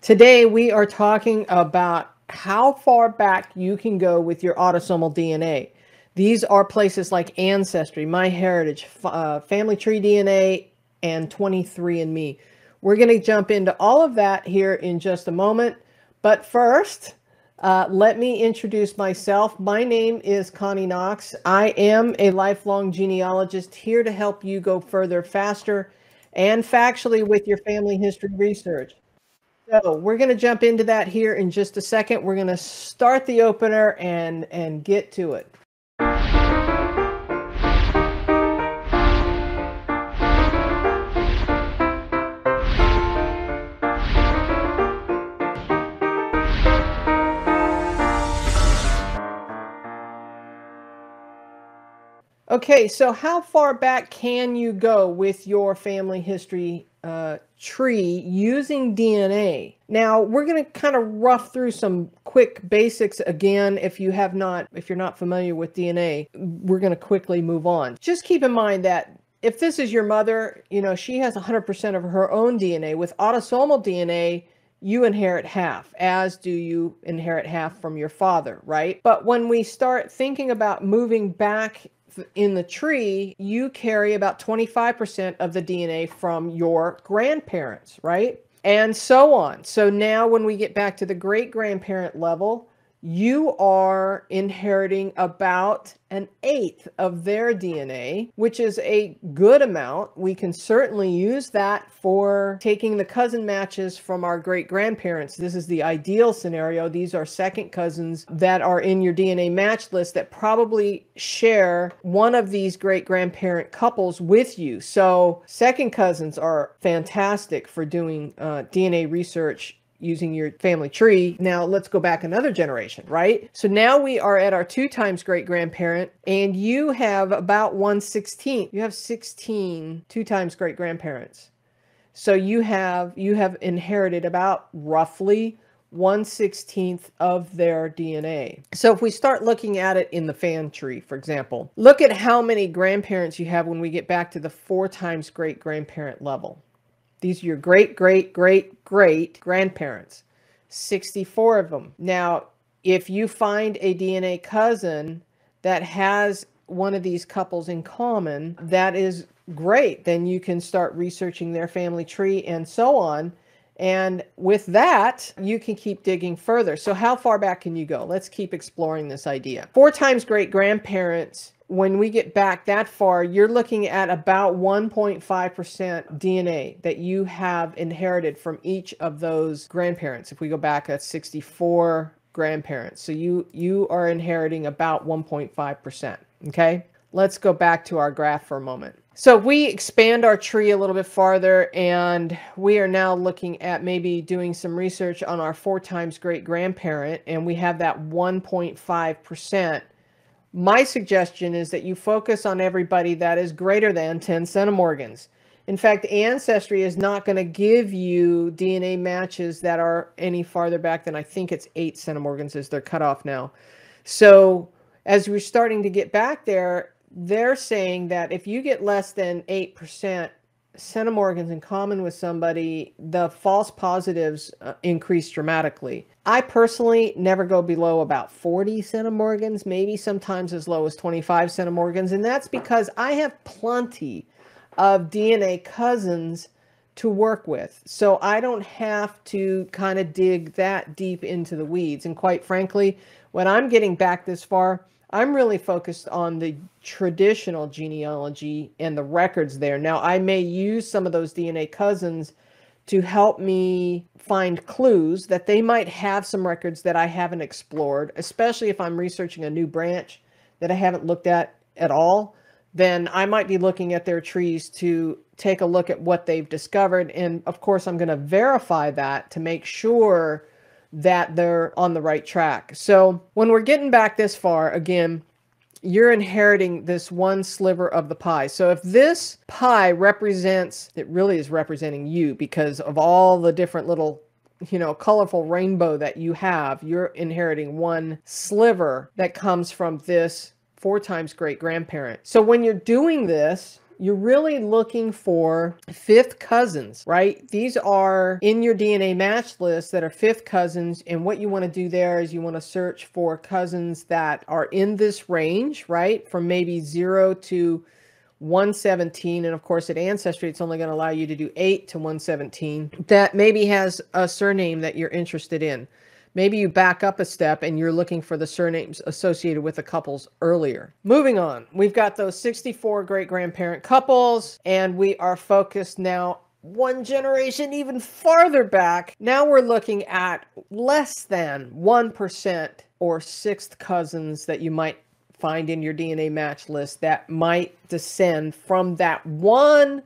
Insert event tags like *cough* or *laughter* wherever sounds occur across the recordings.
Today we are talking about how far back you can go with your autosomal DNA. These are places like Ancestry, MyHeritage, uh, Family Tree DNA, and 23andMe. We're going to jump into all of that here in just a moment. But first, uh, let me introduce myself. My name is Connie Knox. I am a lifelong genealogist here to help you go further faster and factually with your family history research. So we're going to jump into that here in just a second. We're going to start the opener and and get to it. Okay, so how far back can you go with your family history uh, tree using DNA? Now, we're going to kind of rough through some quick basics again. If you have not, if you're not familiar with DNA, we're going to quickly move on. Just keep in mind that if this is your mother, you know, she has 100% of her own DNA. With autosomal DNA, you inherit half, as do you inherit half from your father, right? But when we start thinking about moving back in the tree, you carry about 25% of the DNA from your grandparents, right? And so on. So now, when we get back to the great grandparent level, you are inheriting about an eighth of their DNA, which is a good amount. We can certainly use that for taking the cousin matches from our great grandparents. This is the ideal scenario. These are second cousins that are in your DNA match list that probably share one of these great grandparent couples with you. So, second cousins are fantastic for doing uh, DNA research using your family tree. Now let's go back another generation, right? So now we are at our two times great grandparent and you have about 1 16. You have 16 two times great grandparents. So you have you have inherited about roughly 1 16th of their DNA. So if we start looking at it in the fan tree, for example, look at how many grandparents you have when we get back to the four times great grandparent level. These are your great, great, great, great grandparents. 64 of them. Now, if you find a DNA cousin that has one of these couples in common, that is great. Then you can start researching their family tree and so on. And with that, you can keep digging further. So, how far back can you go? Let's keep exploring this idea. Four times great grandparents when we get back that far, you're looking at about 1.5% DNA that you have inherited from each of those grandparents. If we go back, that's 64 grandparents. So you you are inheriting about 1.5%. Okay. Let's go back to our graph for a moment. So we expand our tree a little bit farther and we are now looking at maybe doing some research on our four times great grandparent and we have that 1.5% my suggestion is that you focus on everybody that is greater than 10 centimorgans. In fact, Ancestry is not going to give you DNA matches that are any farther back than I think it's 8 centimorgans is their cutoff now. So as we're starting to get back there, they're saying that if you get less than 8%, centimorgans in common with somebody, the false positives uh, increase dramatically. I personally never go below about 40 centimorgans, maybe sometimes as low as 25 centimorgans, and that's because I have plenty of DNA cousins to work with. So I don't have to kind of dig that deep into the weeds. And quite frankly, when I'm getting back this far, I'm really focused on the traditional genealogy and the records there. Now, I may use some of those DNA cousins to help me find clues that they might have some records that I haven't explored, especially if I'm researching a new branch that I haven't looked at at all. Then I might be looking at their trees to take a look at what they've discovered. And of course, I'm going to verify that to make sure that they're on the right track. So when we're getting back this far, again, you're inheriting this one sliver of the pie. So if this pie represents, it really is representing you because of all the different little, you know, colorful rainbow that you have, you're inheriting one sliver that comes from this four times great grandparent. So when you're doing this, you're really looking for fifth cousins, right? These are in your DNA match list that are fifth cousins. And what you want to do there is you want to search for cousins that are in this range, right? From maybe zero to 117 and of course at ancestry it's only going to allow you to do 8 to 117 that maybe has a surname that you're interested in maybe you back up a step and you're looking for the surnames associated with the couples earlier moving on we've got those 64 great grandparent couples and we are focused now one generation even farther back now we're looking at less than 1% or sixth cousins that you might find in your DNA match list that might descend from that one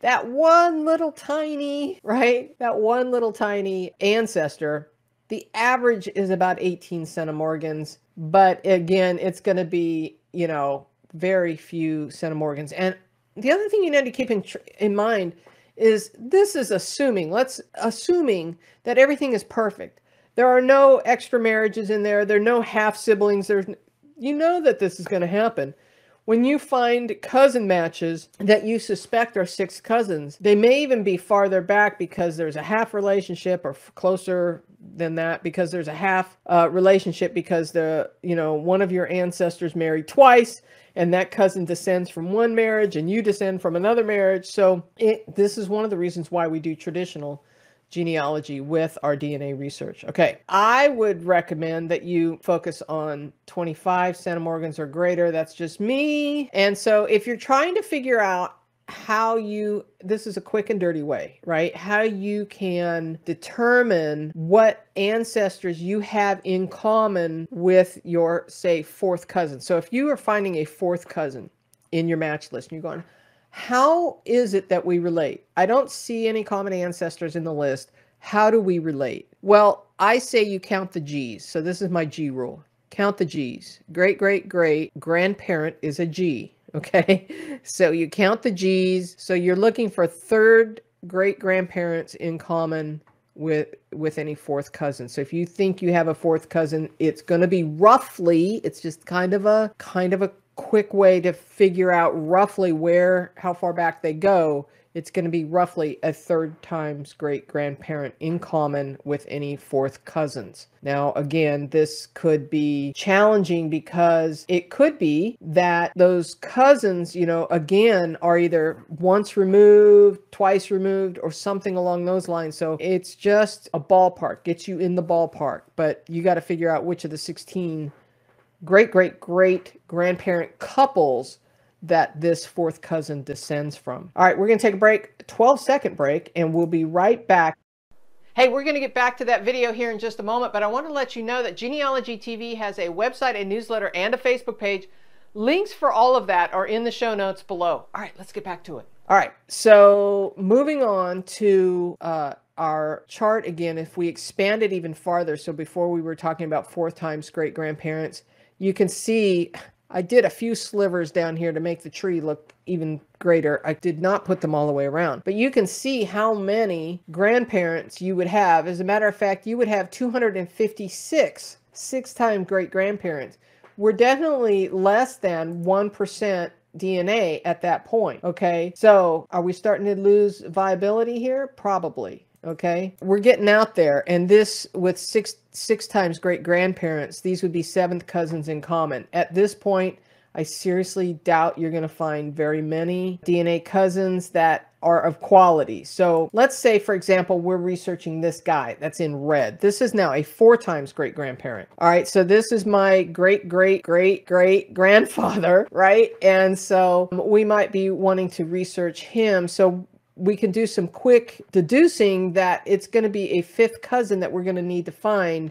that one little tiny, right? That one little tiny ancestor. The average is about 18 centimorgans, but again, it's going to be, you know, very few centimorgans. And the other thing you need to keep in, in mind is this is assuming, let's assuming that everything is perfect. There are no extra marriages in there. There are no half siblings. There's you know that this is going to happen. When you find cousin matches that you suspect are six cousins, they may even be farther back because there's a half relationship or closer than that because there's a half uh, relationship because the you know one of your ancestors married twice and that cousin descends from one marriage and you descend from another marriage so it, this is one of the reasons why we do traditional genealogy with our DNA research. Okay, I would recommend that you focus on 25 centimorgans or greater. That's just me. And so if you're trying to figure out how you this is a quick and dirty way right how you can determine what ancestors you have in common with your say fourth cousin so if you are finding a fourth cousin in your match list and you're going how is it that we relate? I don't see any common ancestors in the list. How do we relate? Well, I say you count the G's. So this is my G rule. Count the G's. Great, great, great grandparent is a G. *laughs* Okay. So you count the G's. So you're looking for third great grandparents in common with with any fourth cousin. So if you think you have a fourth cousin, it's going to be roughly, it's just kind of a kind of a quick way to figure out roughly where, how far back they go, it's going to be roughly a third times great grandparent in common with any fourth cousins. Now, again, this could be challenging because it could be that those cousins, you know, again, are either once removed, twice removed, or something along those lines. So it's just a ballpark, gets you in the ballpark, but you got to figure out which of the 16 great great great grandparent couples that this fourth cousin descends from. All right, we're going to take a break, 12 second break, and we'll be right back. Hey, we're going to get back to that video here in just a moment, but I want to let you know that Genealogy TV has a website, a newsletter, and a Facebook page. Links for all of that are in the show notes below. All right, let's get back to it. All right, so moving on to uh, our chart again, if we expand it even farther, so before we were talking about fourth times great grandparents, you can see I did a few slivers down here to make the tree look even greater. I did not put them all the way around, but you can see how many grandparents you would have. As a matter of fact, you would have 256 six-time great-grandparents. We're definitely less than 1% DNA at that point, okay? So are we starting to lose viability here? Probably okay? We're getting out there and this with six six times great grandparents these would be seventh cousins in common. At this point i seriously doubt you're going to find very many dna cousins that are of quality. So let's say for example we're researching this guy that's in red. This is now a four times great grandparent. All right so this is my great great great great grandfather *laughs* right? And so we might be wanting to research him. So we can do some quick deducing that it's going to be a fifth cousin that we're going to need to find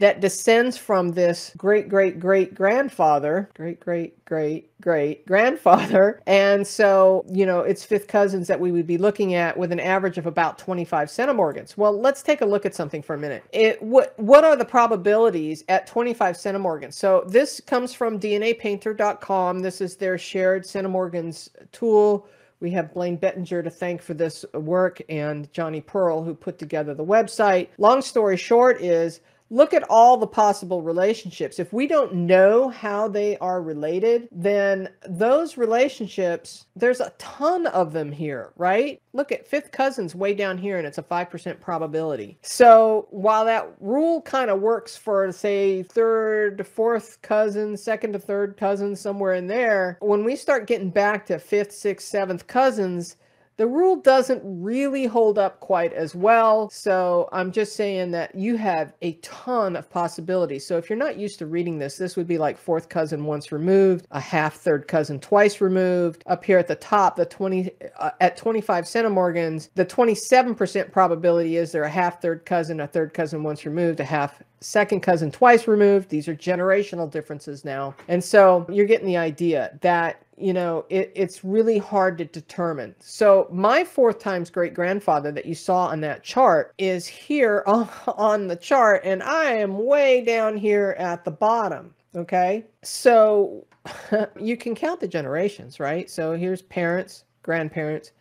that descends from this great great great grandfather great great great great grandfather. And so you know it's fifth cousins that we would be looking at with an average of about 25 centimorgans. Well let's take a look at something for a minute. It what what are the probabilities at 25 centimorgans? So this comes from dnapainter.com this is their shared centimorgans tool we have Blaine Bettinger to thank for this work and Jonny Perl, who put together the website. Long story short is look at all the possible relationships. If we don't know how they are related, then those relationships, there's a ton of them here, right? Look at fifth cousins way down here, and it's a 5% probability. So while that rule kind of works for, say, third to fourth cousin, second to third cousin, somewhere in there, when we start getting back to fifth, sixth, seventh cousins, the rule doesn't really hold up quite as well. So I'm just saying that you have a ton of possibilities. So if you're not used to reading this, this would be like fourth cousin once removed, a half third cousin twice removed. Up here at the top, the 20 uh, at 25 centimorgans, the 27% probability is they're a half third cousin, a third cousin once removed, a half second cousin twice removed. These are generational differences now. And so you're getting the idea that, you know, it, it's really hard to determine. So my fourth times great grandfather that you saw on that chart is here *laughs* on, the chart, and I am way down here at the bottom. Okay. So *laughs* you can count the generations, right? So here's parents, grandparents,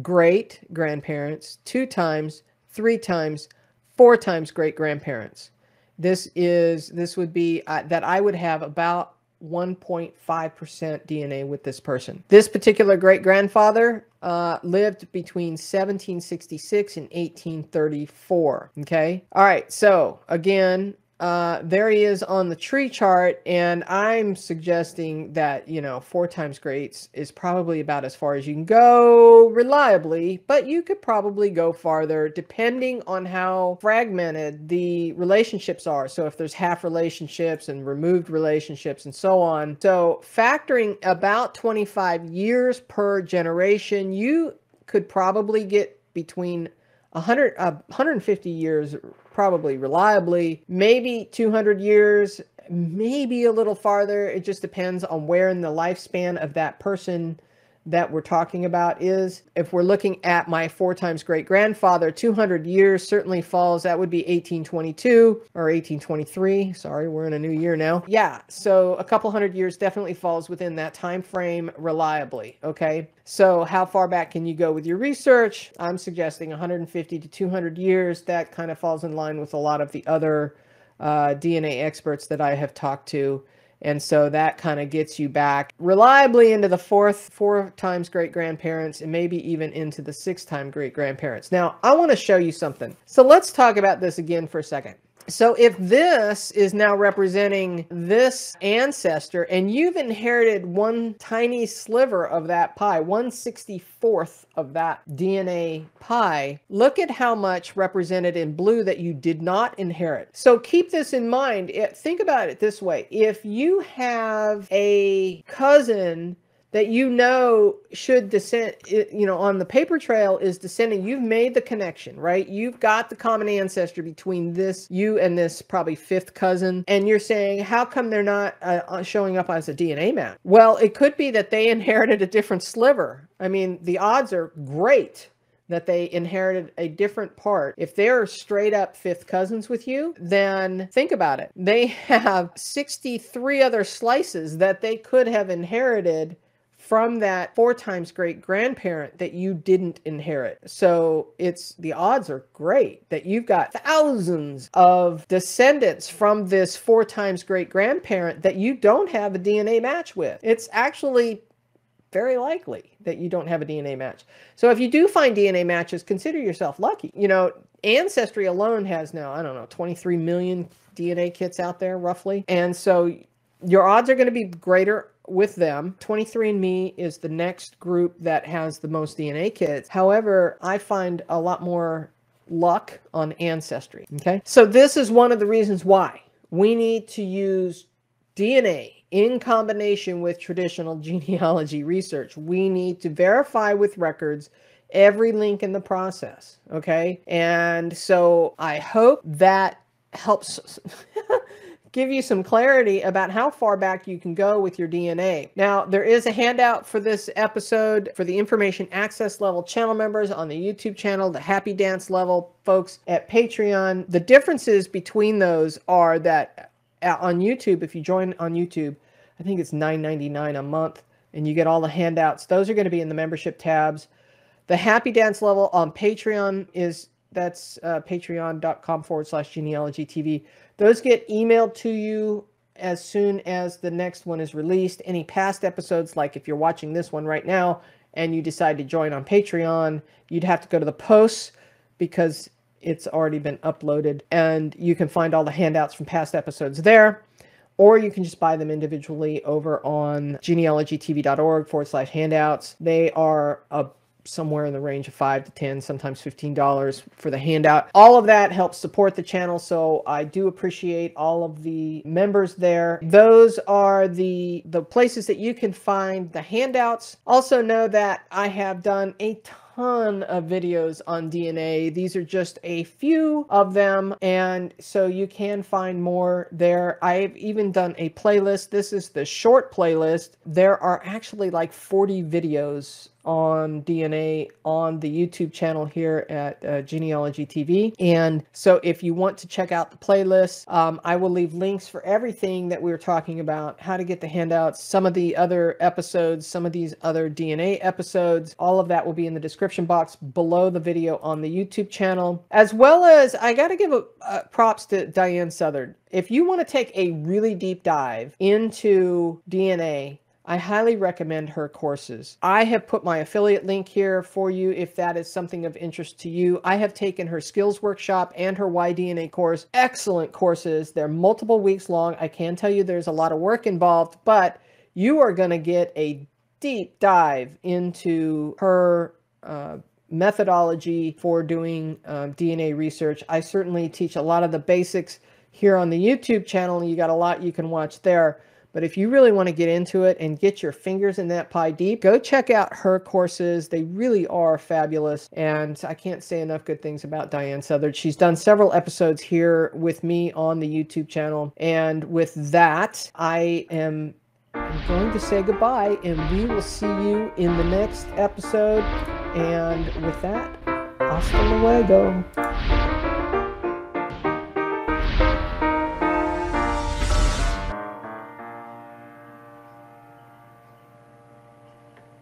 great grandparents, two times, three times, four times great grandparents. This is this would be uh, that I would have about 1.5% DNA with this person. This particular great grandfather uh, lived between 1766 and 1834. Okay. All right. So again, uh, there he is on the tree chart, and I'm suggesting that, you know, four times greats is probably about as far as you can go reliably, but you could probably go farther depending on how fragmented the relationships are. So if there's half relationships and removed relationships and so on. So factoring about 25 years per generation, you could probably get between 100, uh, 150 years probably reliably, maybe 200 years, maybe a little farther. It just depends on where in the lifespan of that person that we're talking about is. If we're looking at my four times great grandfather, 200 years certainly falls. That would be 1822 or 1823. Sorry, we're in a new year now. Yeah, so a couple hundred years definitely falls within that time frame reliably. Okay, so how far back can you go with your research? I'm suggesting 150 to 200 years. That kind of falls in line with a lot of the other uh, DNA experts that I have talked to. And so that kind of gets you back reliably into the fourth, four times great grandparents, and maybe even into the six time great grandparents. Now, I want to show you something. So let's talk about this again for a second. So if this is now representing this ancestor and you've inherited one tiny sliver of that pie, 164th of that DNA pie, look at how much represented in blue that you did not inherit. So keep this in mind. Think about it this way. If you have a cousin that you know should descend, you know, on the paper trail is descending. You've made the connection, right? You've got the common ancestor between this, you and this probably fifth cousin. And you're saying, how come they're not uh, uh showing up as a DNA match? Well, it could be that they *laughs* inherited a different sliver. I mean, the odds are great that they inherited a different part. If they're straight up fifth cousins with you, then think about it. They *laughs* have 63 other slices that they could have inherited from that four times great grandparent that you didn't inherit. So it's the odds are great that you've got thousands of descendants from this four times great grandparent that you don't have a DNA match with. It's actually very likely that you don't have a DNA match. So if you do find DNA matches, consider yourself lucky. You know, Ancestry alone has now, I don't know, 23 million DNA kits out there roughly. And so your odds are going to be greater with them. 23andMe is the next group that has the most DNA kits. However, I find a lot more luck on Ancestry. Okay. So this is one of the reasons why we need to use DNA in combination with traditional *laughs* genealogy research. We need to verify with records every link in the process. Okay. And so I hope that helps *laughs* give you some clarity about how far back you can go with your DNA. Now, there is a handout for this episode for the information access level channel members on the YouTube channel, the happy dance level folks at Patreon. The differences between those are that uh, on YouTube, if you join on YouTube, I think it's $9.99 a month and you get all the handouts. Those are going to be in the membership tabs. The happy dance level on Patreon is That's uh, patreon.com forward slash genealogy TV. Those get emailed to you as soon as the next one is released. Any past episodes, like if you're watching this one right now and you decide to join on Patreon, you'd have to go to the posts because it's already been uploaded and you can find all the handouts from past episodes there or you can just buy them individually over on genealogytv.org forward slash handouts. They are a somewhere in the range of five to ten sometimes fifteen dollars for the handout all of that helps support the channel so i do appreciate all of the members there those are the the places that you can find the handouts also know that i have done a ton ton of videos on DNA. These are just a few of them, and so you can find more there. I've even done a playlist. This is the short playlist. There are actually like 40 videos on DNA on the YouTube channel here at uh, Genealogy TV. And so if you want to check out the playlist, um, I will leave links for everything that we were talking about, how to get the handouts, some of the other episodes, some of these other DNA episodes. All of that will be in the description box below the video on the YouTube channel, as well as I got to give a, uh, props to Diahan Southard. If you want to take a really deep dive into DNA, I highly recommend her courses. I have put my affiliate link here for you if that is something of interest to you. I have taken her skills workshop and her Y-DNA course. Excellent courses. They're multiple weeks long. I can tell you there's a lot of work involved, but you are going to get a deep dive into her uh, methodology for doing uh, DNA research. I certainly teach a lot of the basics here on the YouTube channel. You got a lot you can watch there. But if you really want to get into it and get your fingers in that pie deep, go check out her courses. They really are fabulous. And I can't say enough good things about Diahan Southard. She's done several episodes here with me on the YouTube channel. And with that, I am I'm going to say goodbye, and we will see you in the next episode. And with that, hasta luego.